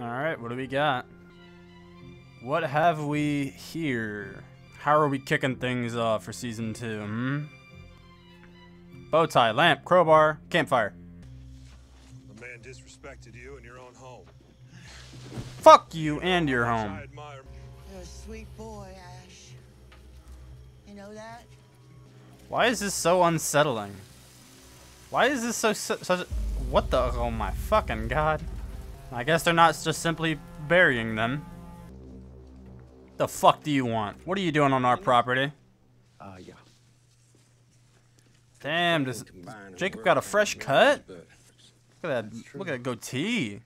Alright, what do we got? What have we here? How are we kicking things off for season two, hmm? Bow tie, lamp, crowbar, campfire. The man disrespected you in your own home. Fuck you and your home. You're a sweet boy, Ash. You know that? Why is this so unsettling? Why is this so su- such a- What the? Oh my fucking god. I guess they're not just simply burying them. The fuck do you want? What are you doing on our property? Uh, yeah. Damn, does Jacob got a fresh cut? Look at that. Look at that goatee.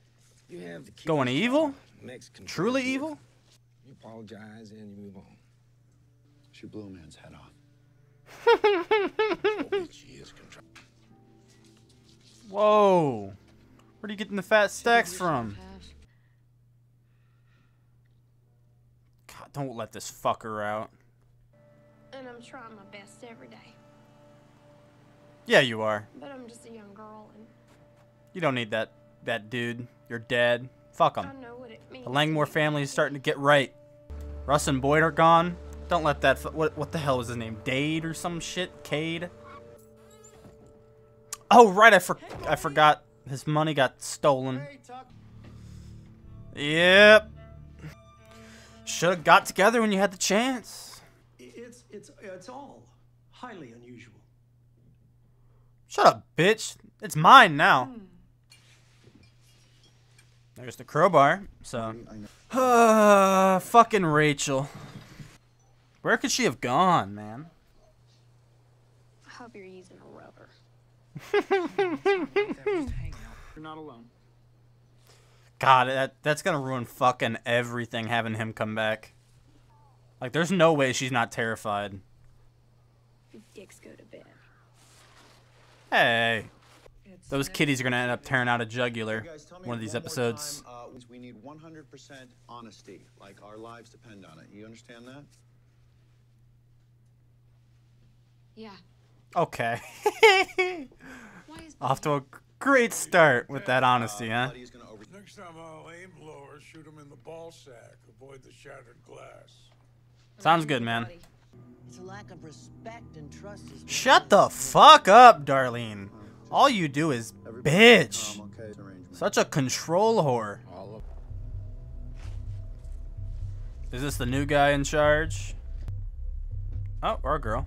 You have the keys Going evil? Mexican Truly food. evil? You apologize and you move on. She blew a man's head off. She is control. Whoa. Where are you getting the fat stacks from? God, don't let this fucker out. And I'm trying my best every day. Yeah, you are. But I'm just a young girl and You don't need that that dude. You're dead. Fuck I him. know what it means. The Langmore family is starting to get right. Russ and Boyd are gone. Don't let that. What what the hell was his name? Dade or some shit? Cade. Oh right, I for I forgot. His money got stolen. Yep. Should have got together when you had the chance. It's it's it's all highly unusual. Shut up, bitch. It's mine now. There's the crowbar. So, uh, fucking Rachel. Where could she have gone, man? I hope you're using a rubber. You're not alone. God, that that's gonna ruin fucking everything having him come back. Like, there's no way she's not terrified. You dicks go to bed. Hey, those kitties are gonna end up tearing out a jugular You guys one of these one episodes. time, uh, we need 100% honesty. Like our lives depend on it. You understand that? Yeah. Okay. Why is Off to a great start with that uh, honesty, huh? Buddy's gonna over- Next time I'll aim lower, shoot him in the ball sack. Avoid the shattered glass. Sounds good, man. It's a lack of respect and trust. Shut the fuck up, Darlene. All you do is bitch. Okay, it's an arrangement. Such a control whore. Is this the new guy in charge? Oh, or a girl.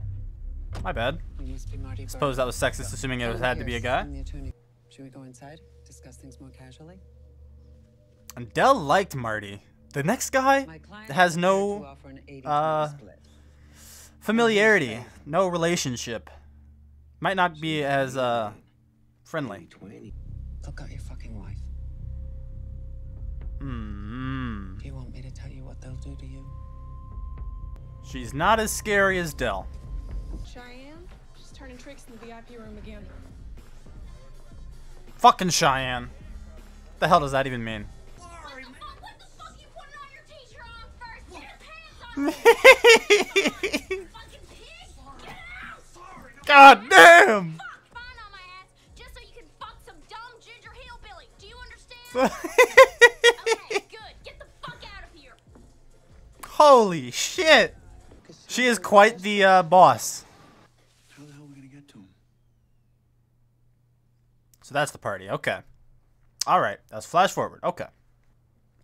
My bad. We used to be Marty Suppose that was sexist, assuming it had to be a guy. I'm the attorney. Should we go inside? Discuss things more casually? And Del liked Marty. The next guy has is prepared to no offer an 80-20 uh, familiarity, no relationship. Might not be as uh friendly. Look out your fucking wife. Hmm. Do you want me to tell you what they'll do to you? She's not as scary as Del. Cheyenne, she's turning tricks in the VIP room again. Fucking Cheyenne. What the hell does that even mean? What the fuck you putting on your t-shirt on first? Get your pants on! Fucking pig! Get out! God damn! Fuck! Fine on my ass, just so you can fuck some dumb ginger hillbilly. Do you understand? okay, good. Get the fuck out of here. Holy shit! She is quite the uh, boss. How the hell are we gonna get to him? So that's the party. Okay. All right. That's flash forward. Okay.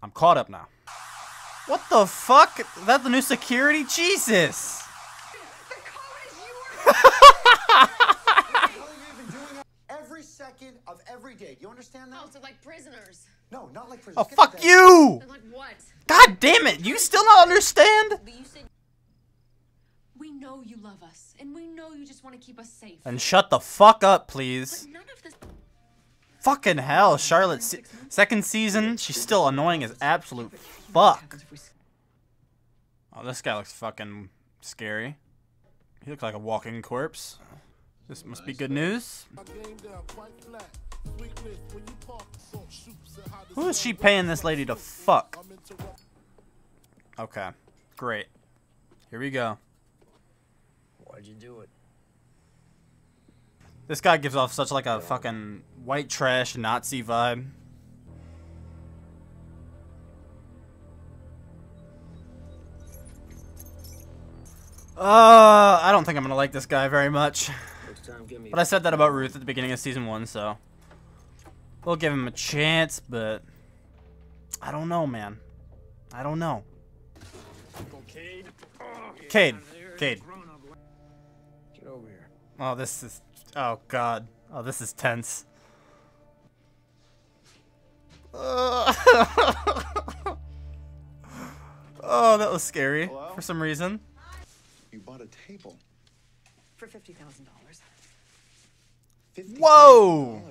I'm caught up now. What the fuck? Is that the new security? Jesus! Every second of every day. Do you understand that? Oh, so like prisoners. No, not like for Oh fuck you! Like what? God damn it! You still not understand? But you said we know you love us, and we know you just want to keep us safe. And shut the fuck up, please. Fucking hell, Charlotte. Se- second season, she's still annoying as absolute fuck. Oh, this guy looks fucking scary. He looks like a walking corpse. This must be good news. Who is she paying this lady to fuck? Okay, great. Here we go. Why'd you do it? This guy gives off such like a fucking white trash Nazi vibe. Uh, I don't think I'm gonna like this guy very much. But I said that about Ruth at the beginning of season one, so we'll give him a chance. But I don't know, man. I don't know. Cade, Cade, Cade. Get over here. Oh, this is Oh God. Oh, this is tense. oh, that was scary Hello? for some reason. You bought a table. For $50,000. Whoa!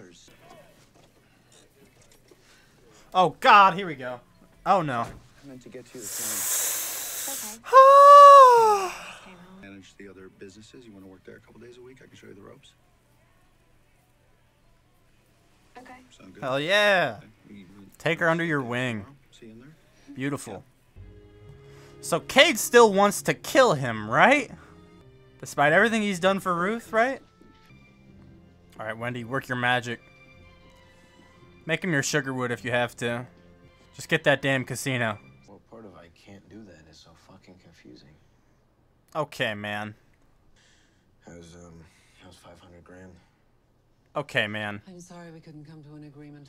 Oh God, here we go. Oh no. I meant to get to you as oh manage the other businesses. You want to work there a couple days a week? I can show you the ropes. Okay. Sound good? Hell yeah. Okay. You- you- Take her under your wing. See you in there. Beautiful. So Cade still wants to kill him, right? Despite everything he's done for Ruth, right? Alright, Wendy, work your magic. Make him your Sugarwood if you have to. Just get that damn casino. What part of I can't do that is so fucking confusing? Okay, man. How's um, how's 500 grand? Okay, man. I'm sorry we couldn't come to an agreement.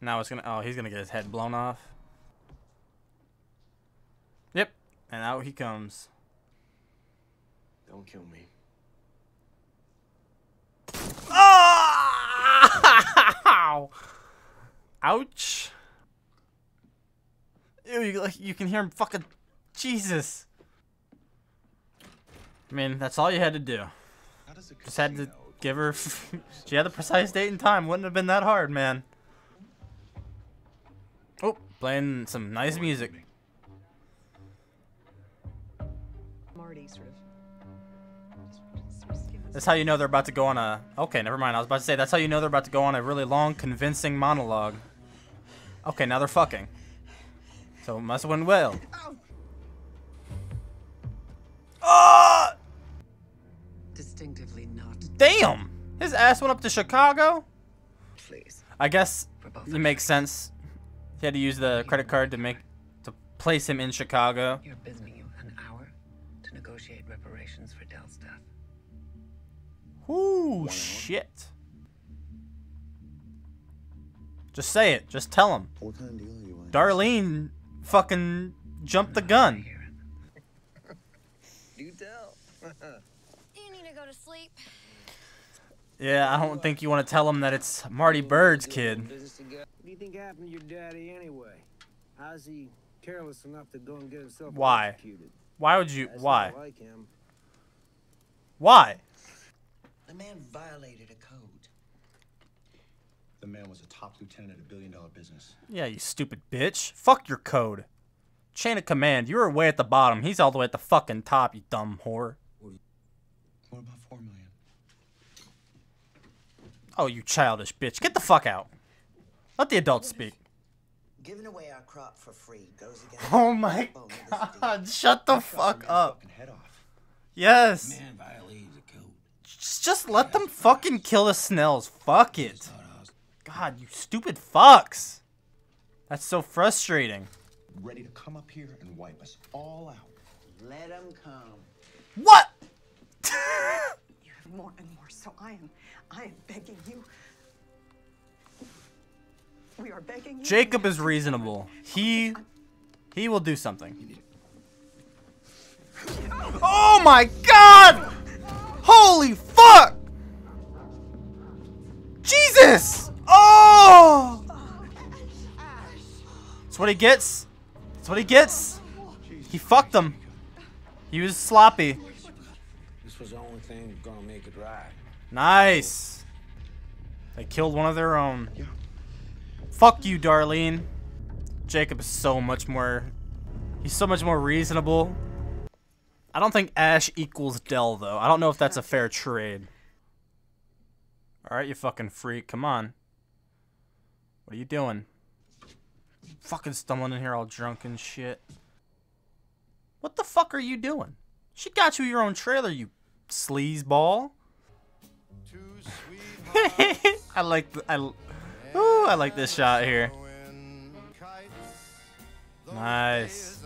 Now it's gonna. Oh, he's gonna get his head blown off. Yep. And out he comes. Don't kill me. Oh! Ouch. Ew, you, like, you can hear him fucking. Jesus. I mean, that's all you had to do. How does a Just had to casino- give her. she had the precise date and time. Wouldn't have been that hard, man. Oh, playing some nice music. Marty sort of. That's how you know they're about to go on a. Okay, never mind. I was about to say that's how you know they're about to go on a really long, convincing monologue. Okay, now they're fucking. So it must have went well. Ah! Distinctively not. Damn! His ass went up to Chicago. Please. I guess it of makes sense. He had to use the credit card to make to place him in Chicago. You're bidding you an hour to negotiate reparations for Del's death. Ooh, shit. Just say it. Just tell him. What kind of deal are you? Darlene fucking jumped the gun. Do tell. You need to go to sleep. Yeah, I don't think you want to tell him that it's Marty Byrde's kid. What do you think happened to your daddy anyway? How's he careless enough to go and get himself Why? electrocuted? Why would you? That's Why? like him. Why? The man violated a code. The man was a top lieutenant at a billion dollar business. Yeah, you stupid bitch. Fuck your code. Chain of command. You were way at the bottom. He's all the way at the fucking top, you dumb whore. What about four million? Oh, you childish bitch. Get the fuck out. Let the adults speak. Giving away our crop for free goes against Oh my the backbone of this deal. god. Shut the fuck up. Fucking head off. Yes. Man violated the code. Just, just let them fucking kill the Snells. Fuck it. God, you stupid fucks. That's so frustrating. Ready to come up here and wipe us all out. Let them come. What? More and more, so I am, I am begging you. We are begging you. Jacob is reasonable. He he will do something. Oh my god! Holy fuck! Jesus! Oh! That's what he gets. That's what he gets. He fucked him. He was sloppy. Was the only thing gonna make it right. Nice. They killed one of their own. Fuck you, Darlene. Jacob is so much more. He's so much more reasonable. I don't think Ash equals Del, though. I don't know if that's a fair trade. Alright, you fucking freak. Come on. What are you doing? Fucking stumbling in here all drunk and shit. What the fuck are you doing? She got you your own trailer, you sleazeball. I like the, I, ooh, I like this shot here. Nice.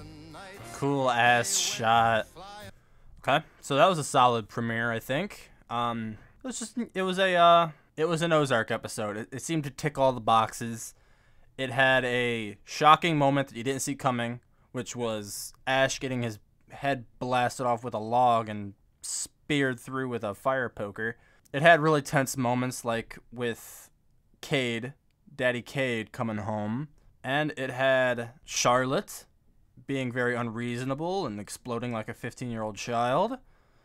Cool ass shot. Okay, so that was a solid premiere, I think. Um, it was just it was a uh, it was an Ozark episode. It, it seemed to tick all the boxes. It had a shocking moment that you didn't see coming, which was Ash getting his head blasted off with a log and speared through with a fire poker. It had really tense moments, like with Cade, Daddy Cade coming home, and it had Charlotte being very unreasonable and exploding like a 15 year old child.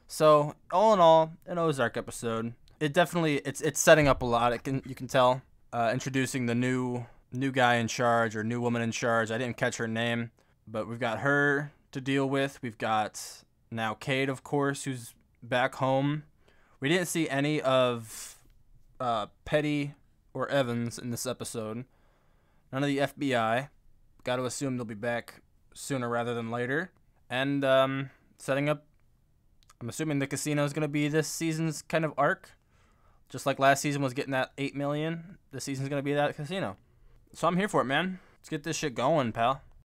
So all in all, an Ozark episode. It definitely it's it's setting up a lot. It can you can tell. Uh, introducing the new new guy in charge or new woman in charge. I didn't catch her name, but we've got her to deal with. We've got now Cade, of course, who's back home. We didn't see any of uh, Petty or Evans in this episode. None of the FBI. Got to assume they'll be back sooner rather than later. And um, setting up I'm assuming the casino is going to be this season's kind of arc. Just like last season was getting that 8 million, this season's going to be that casino. So I'm here for it, man. Let's get this shit going, pal.